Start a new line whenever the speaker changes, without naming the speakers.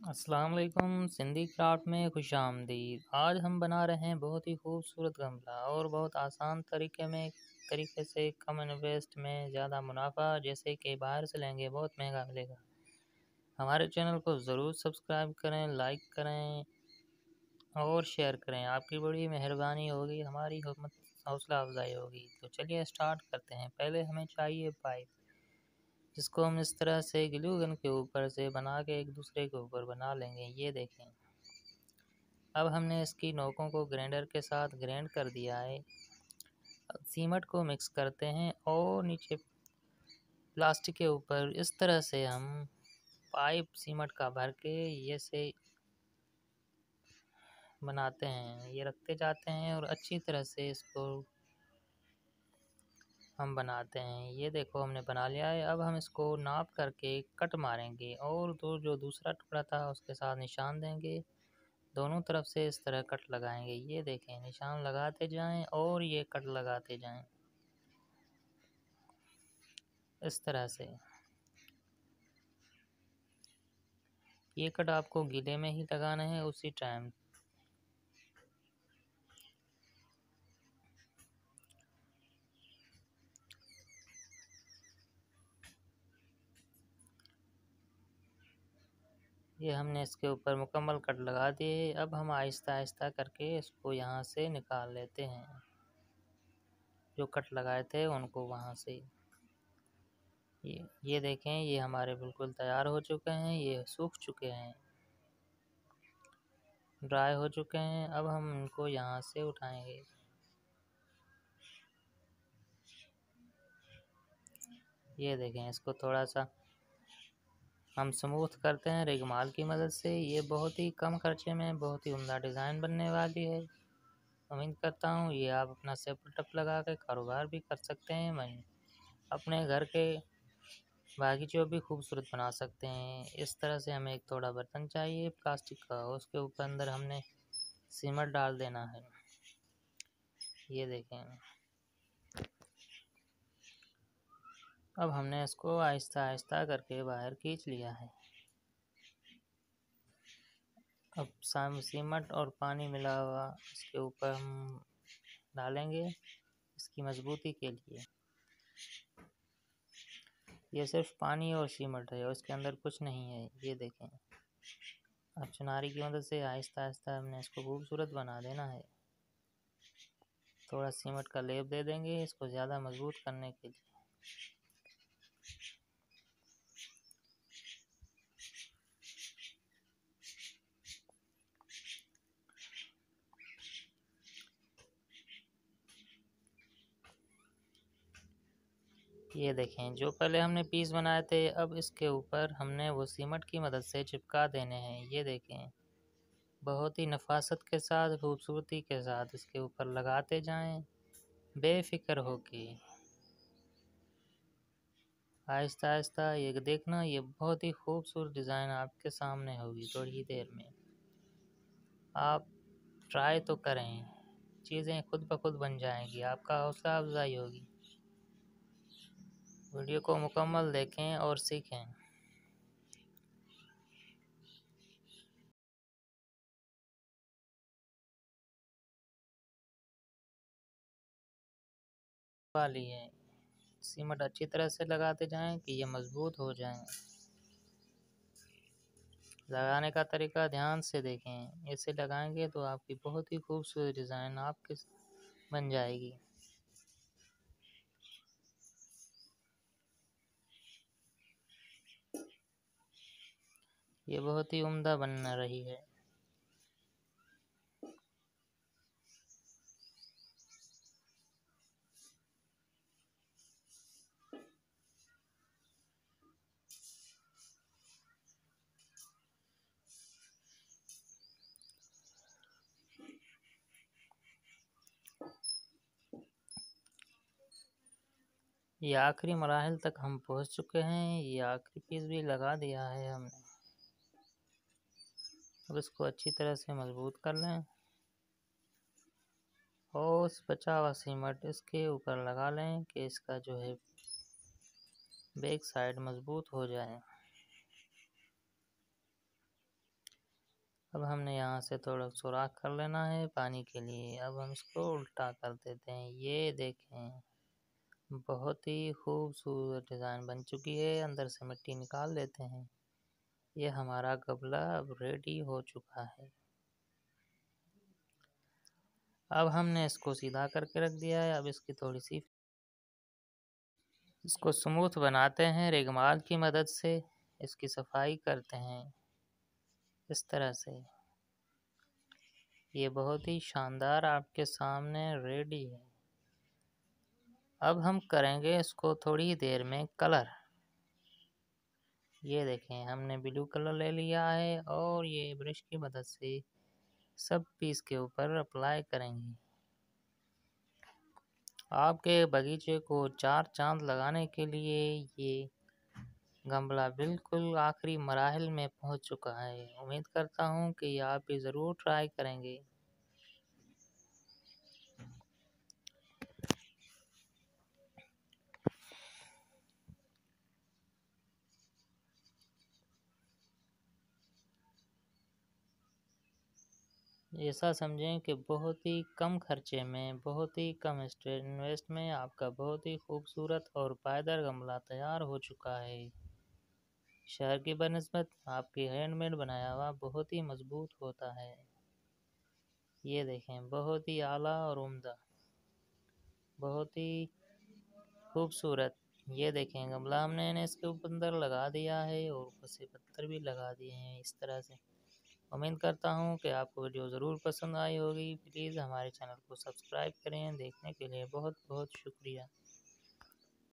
अस्सलाम वालेकुम सिंधी क्राफ्ट में खुश आमदीद आज हम बना रहे हैं बहुत ही खूबसूरत गमला और बहुत आसान तरीके में, तरीके से कम इन्वेस्ट में ज़्यादा मुनाफा, जैसे कि बाहर से लेंगे बहुत महँगा मिलेगा। हमारे चैनल को ज़रूर सब्सक्राइब करें, लाइक करें और शेयर करें। आपकी बड़ी मेहरबानी होगी, हमारी हौसला अफजाई होगी। तो चलिए स्टार्ट करते हैं। पहले हमें चाहिए पाइप। जिसको हम इस तरह से ग्लू गन के ऊपर से बना के एक दूसरे के ऊपर बना लेंगे, ये देखें। अब हमने इसकी नोकों को ग्राइंडर के साथ ग्राइंड कर दिया है। सीमट को मिक्स करते हैं और नीचे प्लास्टिक के ऊपर इस तरह से हम पाइप सीमट का भर के ये से बनाते हैं। ये रखते जाते हैं और अच्छी तरह से इसको हम बनाते हैं। ये देखो, हमने बना लिया है। अब हम इसको नाप करके कट मारेंगे और दो, जो दूसरा टुकड़ा था, उसके साथ निशान देंगे। दोनों तरफ़ से इस तरह कट लगाएँगे। ये देखें, निशान लगाते जाएँ और ये कट लगाते जाएँ। इस तरह से। ये कट आपको गीले में ही लगाना है, उसी टाइम ये हमने इसके ऊपर मुकम्मल कट लगा दिए अब हम आहिस्ता आहिस्ता करके इसको यहाँ से निकाल लेते हैं। जो कट लगाए थे उनको वहाँ से। ये ये देखें, ये हमारे बिल्कुल तैयार हो चुके हैं, ये सूख चुके हैं। ड्राई हो चुके हैं। अब हम इनको यहाँ से उठाएँगे। ये देखें, इसको थोड़ा सा हम स्मूथ करते हैं रिगमाल की मदद से। ये बहुत ही कम खर्चे में बहुत ही उम्दा डिज़ाइन बनने वाली है। उम्मीद करता हूँ ये आप अपना सेपल टप लगा के कारोबार भी कर सकते हैं। मैं अपने घर के बागीचों भी खूबसूरत बना सकते हैं। इस तरह से हमें एक थोड़ा बर्तन चाहिए। प्लास्टिक का उसके ऊपर अंदर हमने सीमट डाल देना है। ये देखें। अब हमने इसको आहिस्ता आहिस्ता करके बाहर खींच लिया है। अब साम, सीमट और पानी मिला हुआ इसके ऊपर हम डालेंगे इसकी मजबूती के लिए। ये सिर्फ़ पानी और सीमट है और इसके अंदर कुछ नहीं है, ये देखें। अब चुनारी की मदद से आहिस्ता आहिस्ता हमने इसको खूबसूरत बना देना है। थोड़ा सीमट का लेप दे देंगे इसको ज़्यादा मज़बूत करने के लिए। ये देखें, जो पहले हमने पीस बनाए थे, अब इसके ऊपर हमने वो सीमट की मदद से चिपका देने हैं। ये देखें, बहुत ही नफासत के साथ, खूबसूरती के साथ इसके ऊपर लगाते जाएँ, बेफिक्र होके। आहिस्ता आहिस्ता ये देखना, ये बहुत ही खूबसूरत डिज़ाइन आपके सामने होगी थोड़ी ही देर में। आप ट्राई तो करें, चीज़ें खुद ब खुद बन जाएँगी, आपका हौसला अफजाई होगी। वीडियो को मुकम्मल देखें और सीखें। वाली है। सीमेंट अच्छी तरह से लगाते जाएँ कि ये मज़बूत हो जाएँ। लगाने का तरीका ध्यान से देखें। ऐसे लगाएँगे तो आपकी बहुत ही खूबसूरत डिज़ाइन आपके बन जाएगी। ये बहुत ही उम्दा बन रही है। ये आखिरी मराहल तक हम पहुँच चुके हैं। ये आखिरी पीस भी लगा दिया है हमने। अब इसको अच्छी तरह से मज़बूत कर लें। और उस बचा हुआ सीमट इसके ऊपर लगा लें कि इसका जो है बैक साइड मज़बूत हो जाए। अब हमने यहाँ से थोड़ा सुराख कर लेना है पानी के लिए। अब हम इसको उल्टा कर देते हैं। ये देखें, बहुत ही खूबसूरत डिज़ाइन बन चुकी है। अंदर से मिट्टी निकाल लेते हैं। ये हमारा गमला अब रेडी हो चुका है। अब हमने इसको सीधा करके रख दिया है। अब इसकी थोड़ी सी इसको स्मूथ बनाते हैं, रेगमाल की मदद से इसकी सफ़ाई करते हैं। इस तरह से। ये बहुत ही शानदार आपके सामने रेडी है। अब हम करेंगे इसको थोड़ी देर में कलर ये देखें, हमने ब्लू कलर ले लिया है और ये ब्रश की मदद से सब पीस के ऊपर अप्लाई करेंगे। आपके बगीचे को चार चाँद लगाने के लिए ये गमला बिल्कुल आखिरी मराहल में पहुँच चुका है। उम्मीद करता हूँ कि आप भी ज़रूर ट्राई करेंगे। ऐसा समझें कि बहुत ही कम खर्चे में, बहुत ही कम इन्वेस्ट में आपका बहुत ही खूबसूरत और पायदार गमला तैयार हो चुका है। शहर की बनस्बत आपकी हैंडमेड बनाया हुआ बहुत ही मज़बूत होता है। ये देखें, बहुत ही आला और उम्दा, बहुत ही खूबसूरत। ये देखें, गमला हमने इसके ऊपर अंदर लगा दिया है और ऊपर से पत्थर भी लगा दिए हैं इस तरह से। उम्मीद करता हूँ कि आपको वीडियो ज़रूर पसंद आई होगी। प्लीज़ हमारे चैनल को सब्सक्राइब करें। देखने के लिए बहुत बहुत शुक्रिया।